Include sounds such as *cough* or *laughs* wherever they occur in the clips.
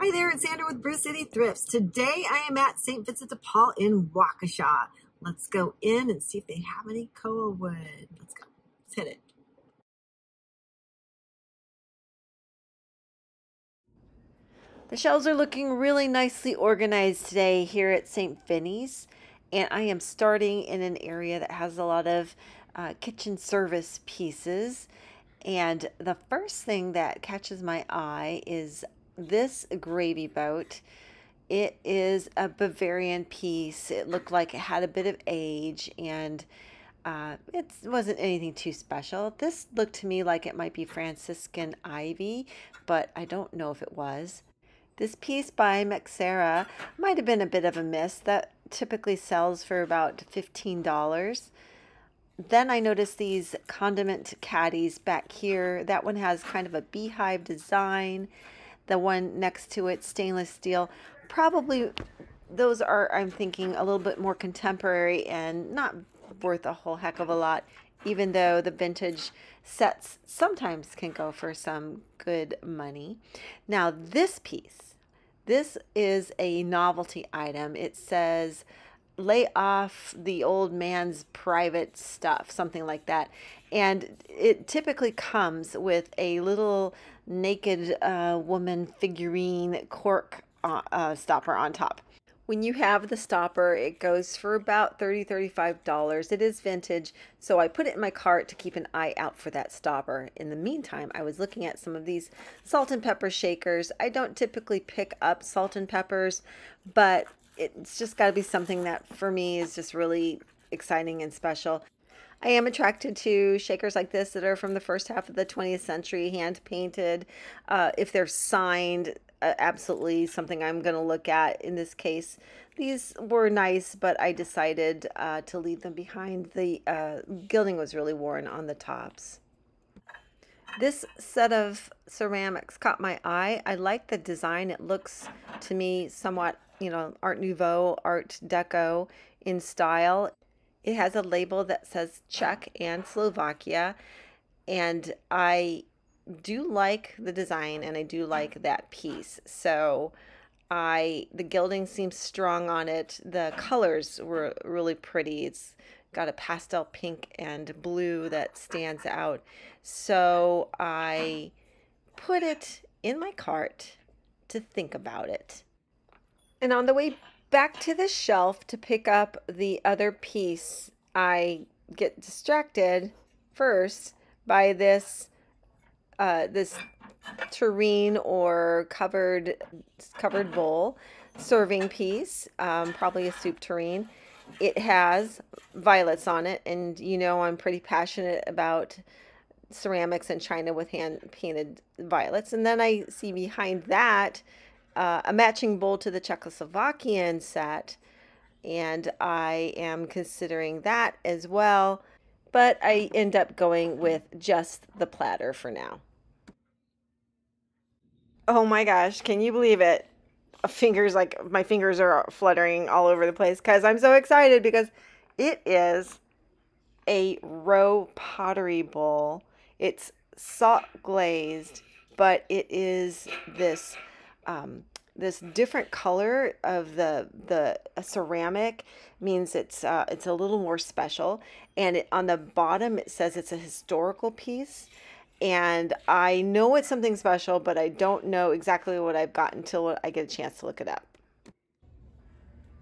Hi there, it's Sandra with Brew City Thrifts. Today I am at St. Vincent de Paul in Waukesha. Let's go in and see if they have any koa wood. Let's go. Let's hit it. The shelves are looking really nicely organized today here at St. Vinny's. And I am starting in an area that has a lot of uh, kitchen service pieces. And the first thing that catches my eye is this gravy boat. It is a Bavarian piece. It looked like it had a bit of age and uh, it wasn't anything too special. This looked to me like it might be Franciscan ivy, but I don't know if it was. This piece by Mexera might have been a bit of a miss. That typically sells for about $15. Then I noticed these condiment caddies back here. That one has kind of a beehive design the one next to it, stainless steel. Probably those are, I'm thinking, a little bit more contemporary and not worth a whole heck of a lot, even though the vintage sets sometimes can go for some good money. Now, this piece, this is a novelty item. It says, lay off the old man's private stuff, something like that. And it typically comes with a little naked uh, woman figurine cork uh, uh, stopper on top. When you have the stopper, it goes for about $30, $35. It is vintage, so I put it in my cart to keep an eye out for that stopper. In the meantime, I was looking at some of these salt and pepper shakers. I don't typically pick up salt and peppers, but it's just got to be something that for me is just really exciting and special. I am attracted to shakers like this that are from the first half of the 20th century, hand painted. Uh, if they're signed, uh, absolutely something I'm going to look at in this case. These were nice, but I decided uh, to leave them behind. The uh, gilding was really worn on the tops. This set of ceramics caught my eye. I like the design. It looks to me somewhat, you know, Art Nouveau, Art Deco in style. It has a label that says Czech and Slovakia. And I do like the design and I do like that piece. So I the gilding seems strong on it. The colors were really pretty. It's got a pastel pink and blue that stands out. So I put it in my cart to think about it. And on the way back to the shelf to pick up the other piece, I get distracted first by this uh, this tureen or covered covered bowl serving piece, um, probably a soup tureen. It has violets on it, and you know I'm pretty passionate about ceramics and china with hand painted violets. And then I see behind that uh, a matching bowl to the Czechoslovakian set. And I am considering that as well. But I end up going with just the platter for now. Oh my gosh, can you believe it? Fingers like my fingers are fluttering all over the place because I'm so excited because it is a Rowe pottery bowl. It's salt glazed, but it is this um, this different color of the the ceramic means it's uh, it's a little more special. And it, on the bottom it says it's a historical piece. And I know it's something special, but I don't know exactly what I've got until I get a chance to look it up.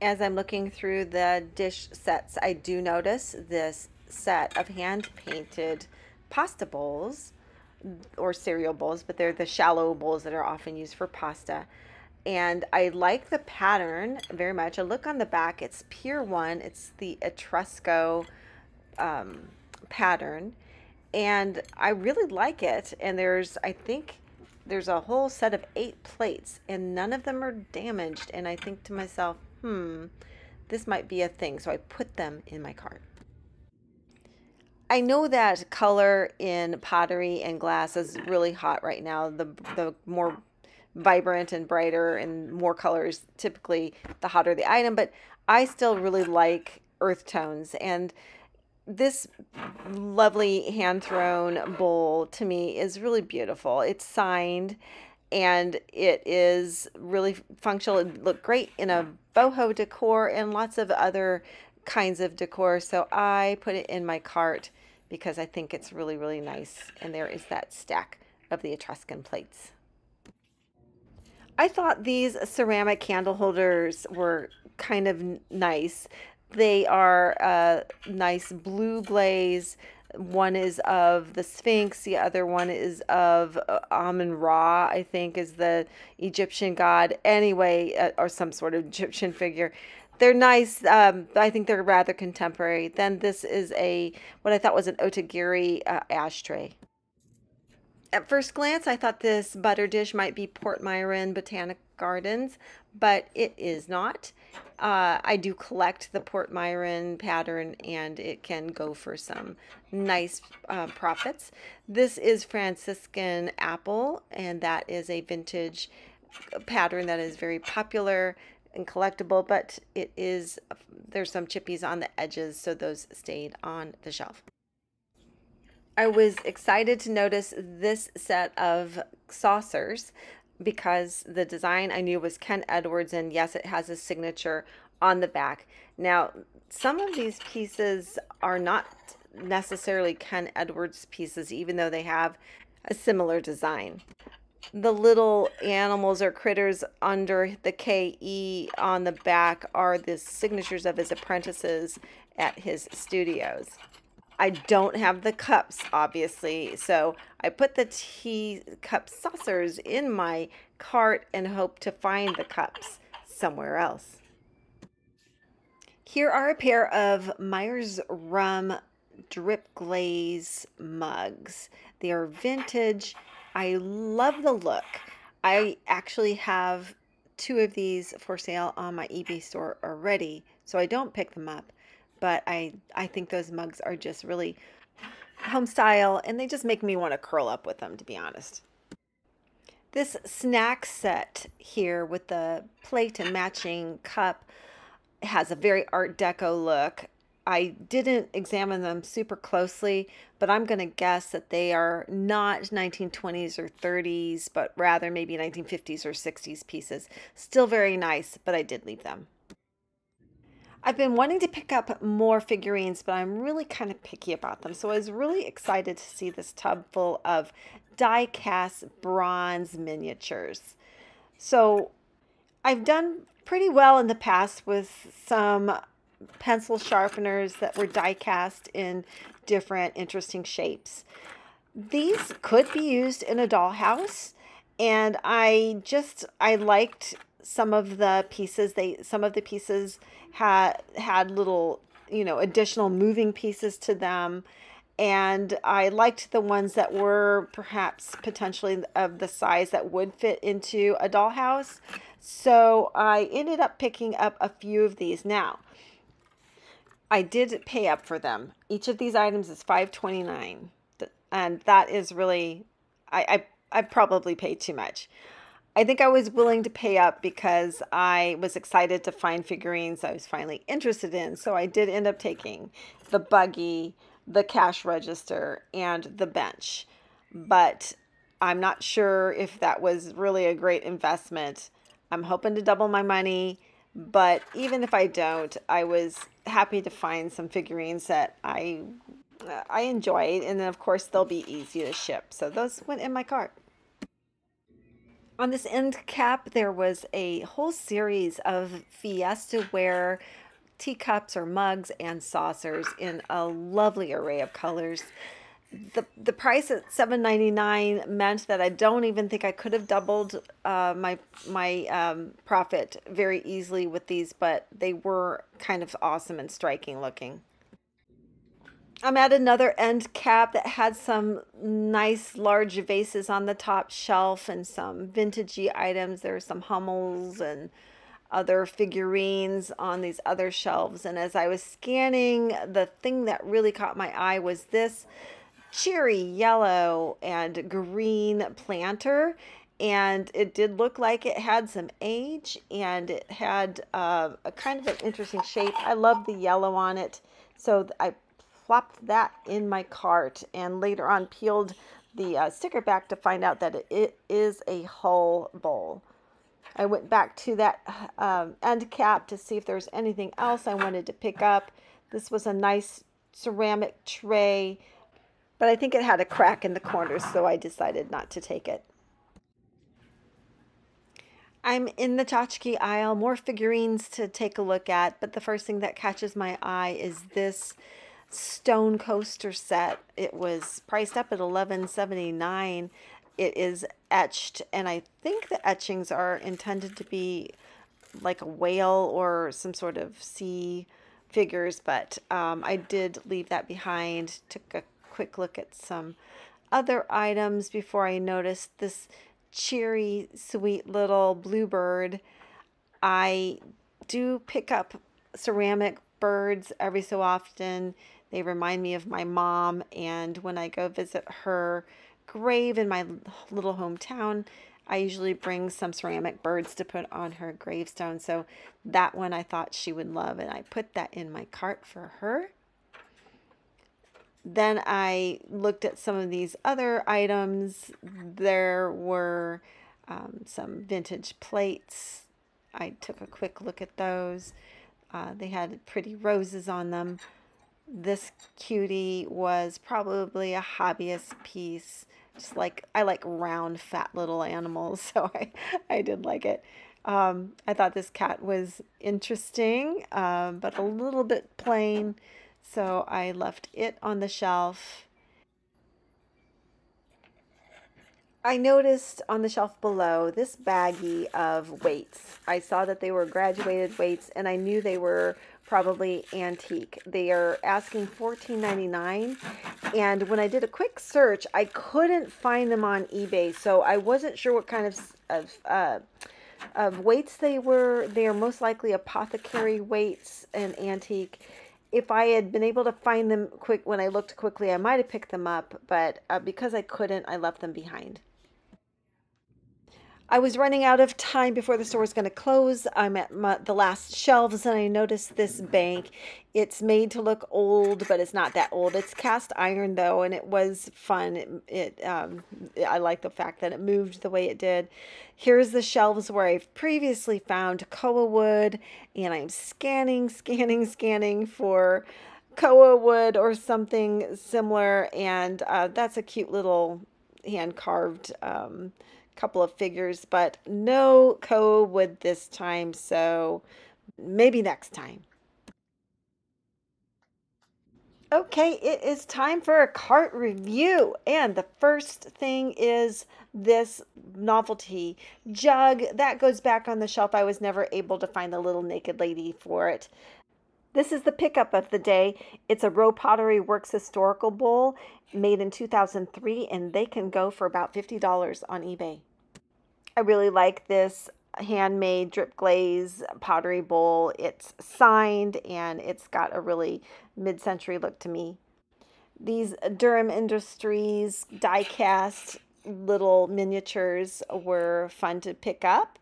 As I'm looking through the dish sets, I do notice this set of hand painted pasta bowls or cereal bowls, but they're the shallow bowls that are often used for pasta. And I like the pattern very much. I look on the back, it's Pier 1. It's the Etrusco um, pattern. And I really like it. And there's, I think, there's a whole set of eight plates, and none of them are damaged. And I think to myself, hmm, this might be a thing. So I put them in my cart. I know that color in pottery and glass is really hot right now. The the more vibrant and brighter and more colors, typically the hotter the item, but I still really like earth tones and this lovely hand thrown bowl to me is really beautiful. It's signed and it is really functional. It looked great in a boho decor and lots of other kinds of decor. So I put it in my cart because I think it's really, really nice. And there is that stack of the Etruscan plates. I thought these ceramic candle holders were kind of nice. They are a nice blue glaze one is of the Sphinx, the other one is of uh, Amun Ra, I think is the Egyptian god. Anyway, uh, or some sort of Egyptian figure. They're nice. Um, I think they're rather contemporary. Then this is a what I thought was an Otagiri uh, ashtray. At first glance, I thought this butter dish might be Portmeirion Botanic Gardens, but it is not. Uh, I do collect the Portmeirion pattern and it can go for some nice uh, profits. This is Franciscan Apple and that is a vintage pattern that is very popular and collectible, but it is, there's some chippies on the edges, so those stayed on the shelf. I was excited to notice this set of saucers because the design I knew was Ken Edwards, and yes, it has a signature on the back. Now, some of these pieces are not necessarily Ken Edwards pieces, even though they have a similar design. The little animals or critters under the KE on the back are the signatures of his apprentices at his studios. I don't have the cups, obviously, so I put the tea cup saucers in my cart and hope to find the cups somewhere else. Here are a pair of Myers Rum drip glaze mugs. They are vintage. I love the look. I actually have two of these for sale on my eBay store already, so I don't pick them up but I, I think those mugs are just really home style and they just make me want to curl up with them, to be honest. This snack set here with the plate and matching cup has a very art deco look. I didn't examine them super closely, but I'm going to guess that they are not 1920s or 30s, but rather maybe 1950s or 60s pieces. Still very nice, but I did leave them. I've been wanting to pick up more figurines, but I'm really kind of picky about them. So I was really excited to see this tub full of die cast bronze miniatures. So I've done pretty well in the past with some pencil sharpeners that were die cast in different interesting shapes. These could be used in a dollhouse and I just I liked some of the pieces they some of the pieces had had little you know additional moving pieces to them and I liked the ones that were perhaps potentially of the size that would fit into a dollhouse. So I ended up picking up a few of these. Now, I did pay up for them. Each of these items is five twenty nine, and that is really I I, I probably paid too much. I think I was willing to pay up because I was excited to find figurines I was finally interested in. So I did end up taking the buggy, the cash register, and the bench. But I'm not sure if that was really a great investment. I'm hoping to double my money, but even if I don't, I was happy to find some figurines that I I enjoyed, and then of course they'll be easy to ship. So those went in my cart. On this end cap, there was a whole series of Fiesta ware teacups or mugs and saucers in a lovely array of colors. The, the price at $7.99 meant that I don't even think I could have doubled uh, my my um, profit very easily with these, but they were kind of awesome and striking looking. I'm at another end cap that had some nice large vases on the top shelf and some vintagey items. There are some Hummels and other figurines on these other shelves. And as I was scanning, the thing that really caught my eye was this cherry yellow and green planter. And it did look like it had some age and it had uh, a kind of an interesting shape. I love the yellow on it. So I plopped that in my cart and later on peeled the uh, sticker back to find out that it, is a Hull bowl. I went back to that um, end cap to see if there's anything else I wanted to pick up. This was a nice ceramic tray, but I think it had a crack in the corner, so I decided not to take it. I'm in the tchotchke aisle, more figurines to take a look at, but the first thing that catches my eye is this stone coaster set. It was priced up at $11.79. It is etched, and I think the etchings are intended to be like a whale or some sort of sea figures, but um, I did leave that behind. Took a quick look at some other items before I noticed this cheery, sweet little bluebird. I do pick up ceramic birds every so often. They remind me of my mom, and when I go visit her grave in my little hometown, I usually bring some ceramic birds to put on her gravestone. So that one I thought she would love, and I put that in my cart for her. Then I looked at some of these other items. There were um, some vintage plates. I took a quick look at those. Uh, they had pretty roses on them. This cutie was probably a hobbyist piece. Just like, I like round, fat little animals, *laughs* so I, I did like it. Um, I thought this cat was interesting, um, but a little bit plain, so I left it on the shelf. I noticed on the shelf below this baggie of weights. I saw that they were graduated weights and I knew they were probably antique. They are asking $14.99 and when I did a quick search I couldn't find them on eBay so I wasn't sure what kind of, of, uh, of weights they were. They are most likely apothecary weights and antique if I had been able to find them quick when I looked quickly, I might have picked them up, but uh, because I couldn't, I left them behind. I was running out of time before the store was going to close. I'm at my, the last shelves and I noticed this bank. It's made to look old, but it's not that old. It's cast iron though, and it was fun. It, it um, I like the fact that it moved the way it did. Here's the shelves where I've previously found koa wood, and I'm scanning, *laughs* scanning, scanning for koa wood or something similar. And uh, that's a cute little hand carved. Um, couple of figures, but no koa wood this time, so maybe next time. Okay, it is time for a cart review. And the first thing is this novelty jug. That goes back on the shelf. I was never able to find the little naked lady for it. This is the pickup of the day. It's a Rowe Pottery Works historical bowl made in 2003, and they can go for about $50 on eBay. I really like this handmade drip glaze pottery bowl. It's signed and it's got a really mid-century look to me. These Durham Industries die cast little miniatures were fun to pick up.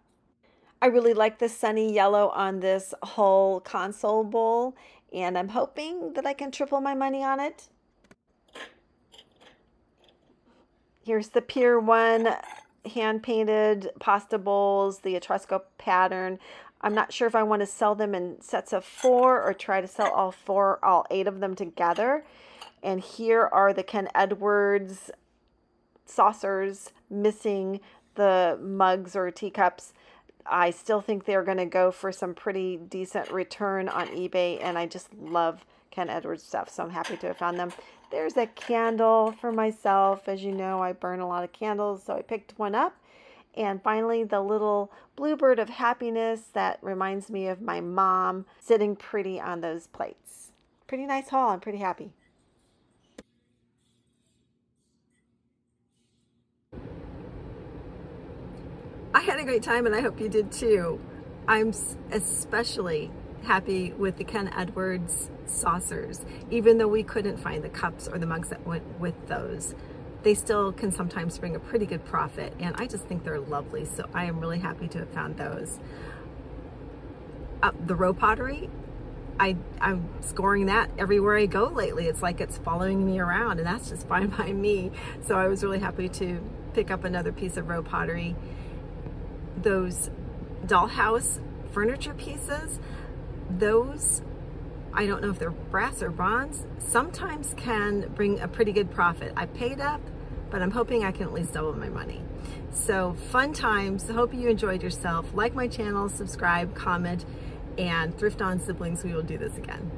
I really like the sunny yellow on this Hull console bowl and I'm hoping that I can triple my money on it. Here's the Pier 1 hand painted pasta bowls, the Etrusco pattern. I'm not sure if I want to sell them in sets of four or try to sell all four, all eight of them together. And here are the Ken Edwards saucers missing the mugs or teacups. I still think they're going to go for some pretty decent return on eBay. And I just love Ken Edwards stuff. So I'm happy to have found them. There's a candle for myself. As you know, I burn a lot of candles, so I picked one up. And finally, the little bluebird of happiness that reminds me of my mom sitting pretty on those plates. Pretty nice haul. I'm pretty happy. I had a great time and I hope you did too. I'm especially happy with the Ken Edwards saucers, even though we couldn't find the cups or the mugs that went with those. They still can sometimes bring a pretty good profit, and I just think they're lovely, so I am really happy to have found those. Uh, the Rowe pottery, I, I'm scoring that everywhere I go lately. It's like it's following me around and that's just *laughs* fine by me. So I was really happy to pick up another piece of Rowe pottery. Those dollhouse furniture pieces, those, I don't know if they're brass or bronze, sometimes can bring a pretty good profit. I paid up, but I'm hoping I can at least double my money. So fun times. Hope you enjoyed yourself. Like my channel, subscribe, comment, and Thrift On Siblings, we will do this again.